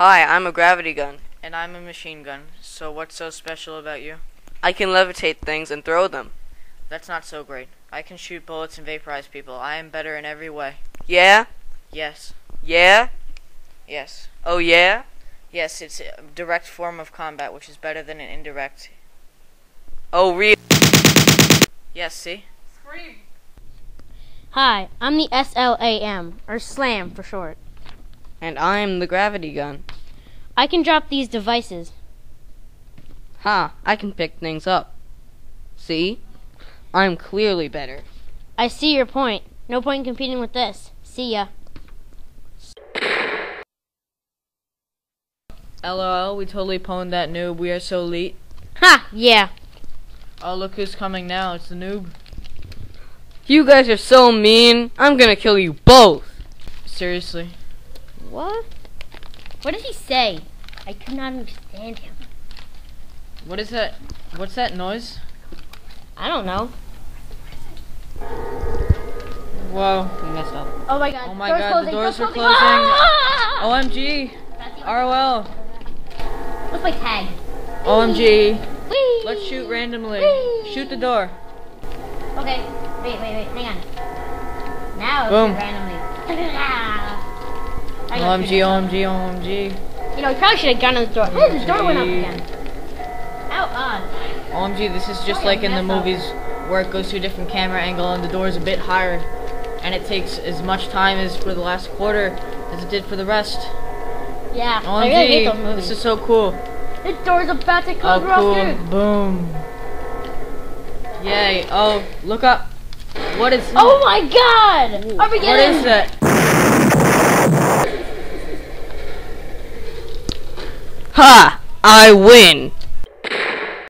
Hi, I'm a gravity gun. And I'm a machine gun. So what's so special about you? I can levitate things and throw them. That's not so great. I can shoot bullets and vaporize people. I am better in every way. Yeah? Yes. Yeah? Yes. Oh yeah? Yes, it's a direct form of combat, which is better than an indirect. Oh real? Yes, see? Hi, I'm the SLAM, or SLAM for short. And I'm the gravity gun. I can drop these devices. Ha, I can pick things up. See? I'm clearly better. I see your point. No point in competing with this. See ya. LOL, we totally pwned that noob. We are so elite. Ha! Yeah. Oh, look who's coming now. It's the noob. You guys are so mean. I'm gonna kill you both. Seriously. What? What did he say? I could not understand him. What is that? What's that noise? I don't know. Whoa, we messed up. Oh my god. Oh my doors god, closing, the doors are closing. closing. Ah! OMG! ROL! What's my tag? OMG! Whee! Let's shoot randomly. Whee! Shoot the door. Okay. Wait, wait, wait. Hang on. Now it's Boom. randomly. OMG. OMG, OMG. You know, we probably should have gone to the door. Hey, the door went up again. How odd. OMG, this is just like in the movies where it goes to a different camera angle and the door is a bit higher. And it takes as much time as for the last quarter as it did for the rest. Yeah, I really OMG, this is so cool. The door's about to Oh, close. We're cool. Boom. Yay. Oh, look up. What is Oh my god! What Armageddon! is that? Ha! I win.